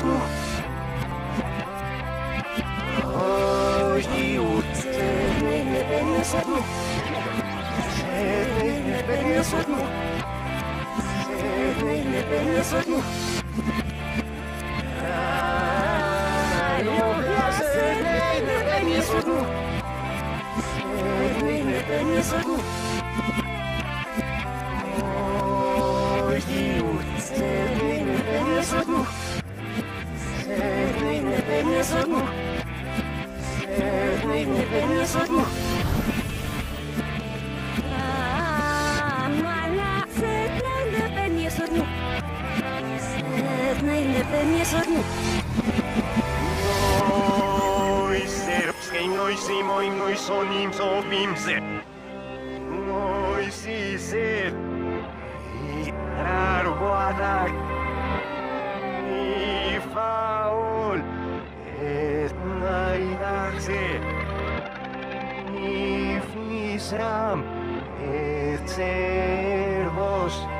sotnu. Oj, на Ildepenia Sognu. Noise, noise, moi, noise, sonim, somim, se. Noise, se. Raro. Y faul. Es naidaxe. Y fisram. Es servos.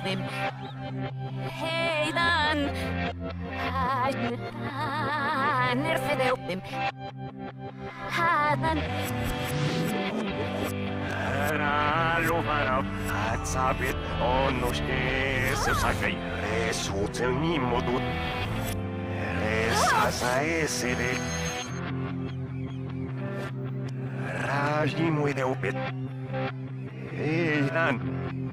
Noiz erpadem Heidan Nerfe deupem Hadan Ralo para Atsabit onoske se sakai Resutel ni modu Resasa esere Raji muide upet Eidan On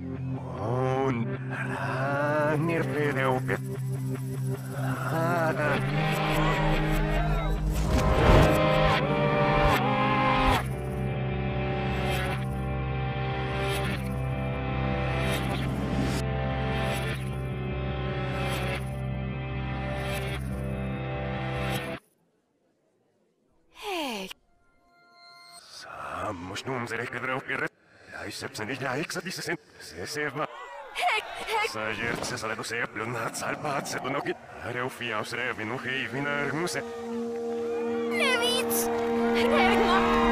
A možnou zirech kadrov kere. Já jsem se nežná, jak se se sem. Se se va. Hek, hek. Sažerce zaledu se je plná calpát se do nohy. Hrev já se vinuchy i vinarmu se. Nevíc. hek.